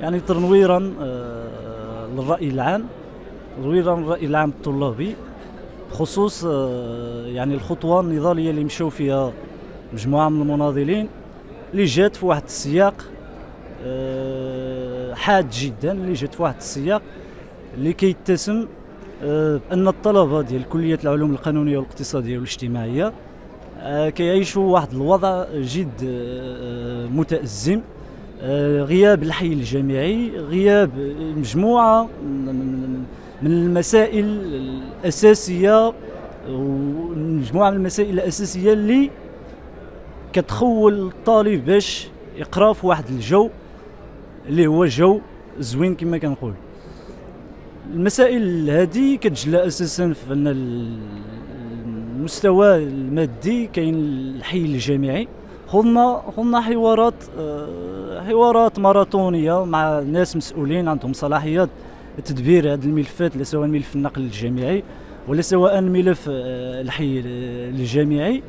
يعني تنويرا آه، للرأي العام تنويرا للراي العام الطلابي بخصوص آه، يعني الخطوة النضالية اللي مشاو فيها مجموعة من المناضلين اللي جات في واحد السياق آه، حاد جدا اللي جات في واحد السياق اللي كيتسم بأن الطلبة ديال كلية العلوم القانونية والاقتصادية والاجتماعية كيعيشوا واحد الوضع جد متأزم. آه، غياب الحي الجامعي غياب مجموعة من المسائل الأساسية ومجموعة من المسائل الأساسية اللي كتخول الطالب باش يقرأ في واحد الجو اللي هو جو زوين كما كنقول. المسائل هذه كتجلى أساسا في أن المستوى المادي كاين الحي الجامعي. خذنا خذنا حوارات آه، حوارات ماراثونيه مع ناس مسؤولين عندهم صلاحيات تدبير هذه الملفات سواء ملف النقل الجامعي ولا سواء ملف آه، الحي الجامعي.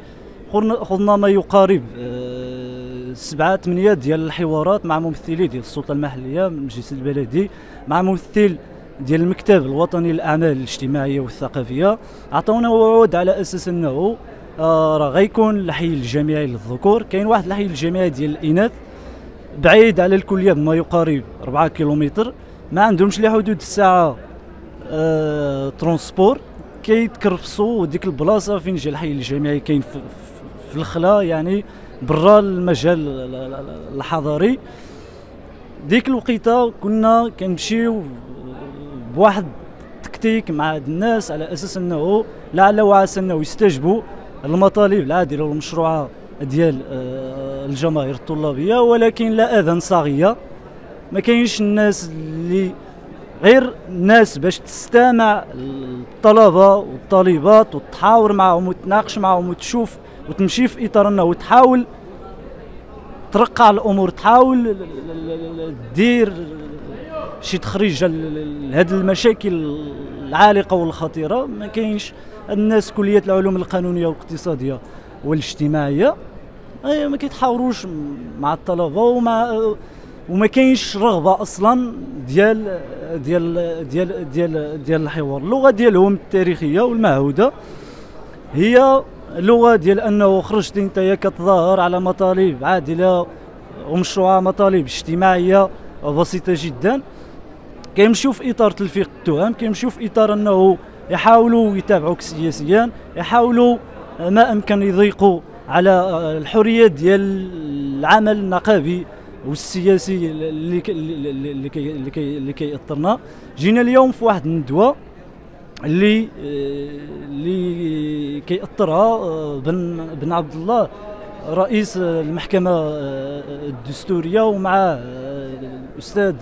خذنا ما يقارب آه، سبعة ثمانية ديال الحوارات مع ممثلي ديال السلطة المحلية من المجلس البلدي مع ممثل ديال المكتب الوطني للأعمال الاجتماعية والثقافية. عطونا وعود على أساس أنه آه راه غيكون الحي الجامعي للذكور. كاين واحد الحي الجامعي ديال الإناث بعيد على الكليه بما يقارب 4 كيلومتر ما عندهمش لحدود الساعة آه transport. كيتكرفصوا ديك البلاصة فين جا الحي الجامعي كاين في, في الخلا يعني برا المجال الحضاري. ديك الوقيتة كنا كنمشيو بواحد تكتيك مع الناس على أساس أنه لعل وعسى أنه يستجبوا. المطالب العادله والمشروعه ديال آه، الجماهير الطلابيه ولكن لا اذان صاغيه ما كاينش الناس اللي غير الناس باش تستمع الطلبه والطالبات وتحاور معهم وتناقش معهم وتشوف وتمشي في اطار انه وتحاول ترقع الأمور تحاول دير شي تخريج لهذه المشاكل العالقة والخطيرة. ما كاينش الناس كلية العلوم القانونية والاقتصادية والاجتماعية. ما كيتحاوروش مع الطلبة ومع وما كاينش رغبة أصلا ديال ديال ديال ديال ديال الحوار. اللغة ديالهم التاريخية والمعهودة هي لغة ديال أنه خرجت أنت كتظاهر على مطالب عادلة ومشروعة مطالب اجتماعية بسيطة جدا. كيمشيو في إطار تلفيق التهم كيمشيو في إطار أنه يحاولوا يتابعوك سياسيا يحاولوا ما أمكن يضيقوا على الحرية ديال العمل النقابي والسياسي اللي كي اللي كي اللي كي اللي كيأثرنا جينا اليوم في واحد الندوة اللي اللي كيأثرها بن بن عبد الله رئيس المحكمة الدستورية ومع الأستاذ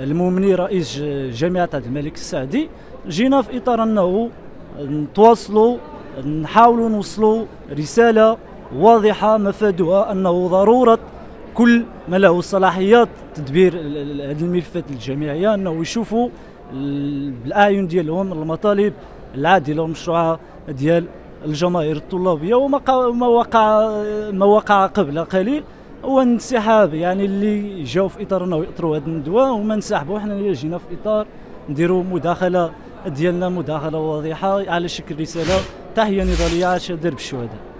المؤمني رئيس جامعة عبد الملك السعدي جينا في إطار أنه نتواصلوا نحاولوا نوصلوا رسالة واضحة مفادها أنه ضرورة كل ما له صلاحيات تدبير هذه الملفات الجامعية أنه يشوفوا بالأعين ديالهم المطالب العادلة والمشروعة ديال الجماهير الطلابيه وما وقع ما وقع قبل قليل هو الانسحاب يعني اللي جاوا في اطار انه ياطروا هذه الندوة هما انسحبوا حنا جينا في إطار نديروا مداخلة ديالنا مداخلة واضحة على شكل رسالة تحية نضالية عاش درب الشهداء